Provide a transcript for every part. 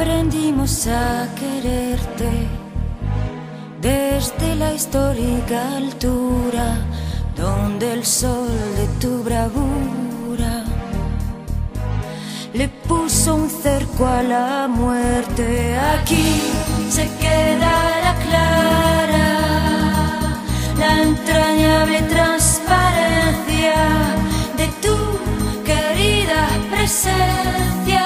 aprendimos a quererte desde la histórica altura donde el sol de tu bravura le puso un cerco a la muerte. Aquí se queda la clara, la entrañable transparencia de tu querida presencia,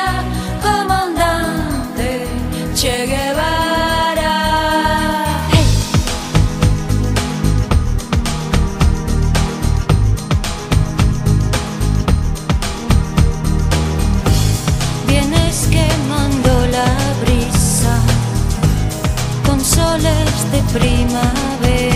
primavera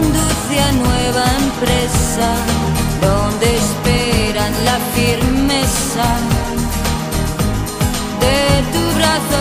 conduce a nueva empresa donde esperan la firmeza de tu brazo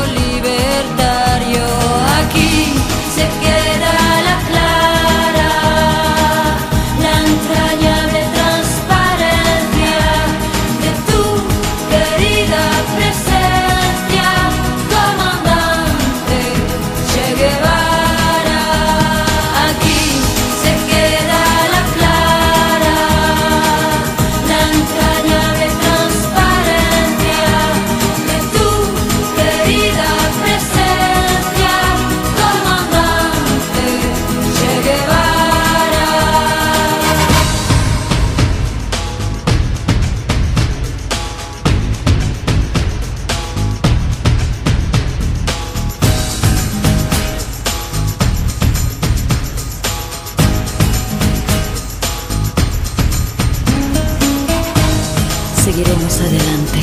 Seguiremos adelante.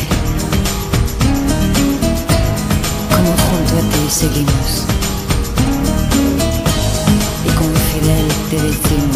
Como junto a ti seguimos. Y con Fidel te decimos.